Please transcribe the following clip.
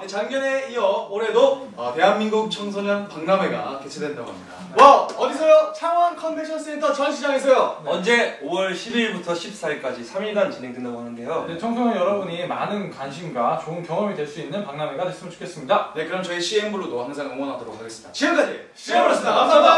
네, 작년에 이어 올해도 어, 대한민국 청소년 박람회가 개최된다고 합니다. 와 어디서요? 창원 컨벤션 센터 전시장에서요. 네. 언제 5월 10일부터 14일까지 3일간 진행된다고 하는데요. 네, 청소년 여러분이 많은 관심과 좋은 경험이 될 수 있는 박람회가 됐으면 좋겠습니다. 네, 그럼 저희 CM블루도 항상 응원하도록 하겠습니다. 지금까지 시험을 했습니다. 네, 감사합니다.